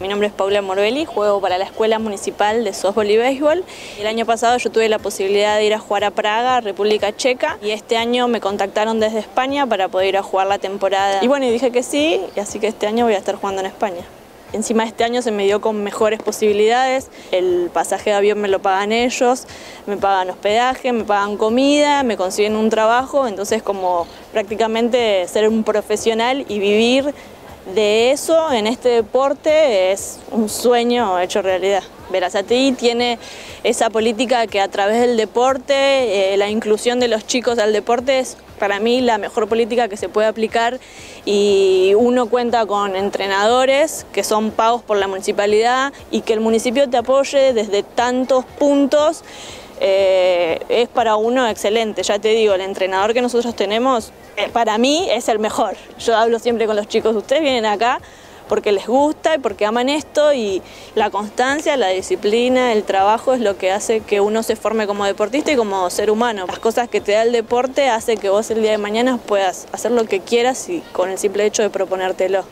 Mi nombre es Paula Morbelli, juego para la Escuela Municipal de Softball y Béisbol. El año pasado yo tuve la posibilidad de ir a jugar a Praga, República Checa, y este año me contactaron desde España para poder ir a jugar la temporada. Y bueno, dije que sí, y así que este año voy a estar jugando en España. Encima este año se me dio con mejores posibilidades, el pasaje de avión me lo pagan ellos, me pagan hospedaje, me pagan comida, me consiguen un trabajo, entonces como prácticamente ser un profesional y vivir de eso en este deporte es un sueño hecho realidad. Verazatí tiene esa política que a través del deporte, eh, la inclusión de los chicos al deporte es para mí la mejor política que se puede aplicar y uno cuenta con entrenadores que son pagos por la municipalidad y que el municipio te apoye desde tantos puntos eh, es para uno excelente. Ya te digo, el entrenador que nosotros tenemos, eh, para mí es el mejor. Yo hablo siempre con los chicos, ustedes vienen acá porque les gusta y porque aman esto y la constancia, la disciplina, el trabajo es lo que hace que uno se forme como deportista y como ser humano. Las cosas que te da el deporte hace que vos el día de mañana puedas hacer lo que quieras y con el simple hecho de proponértelo.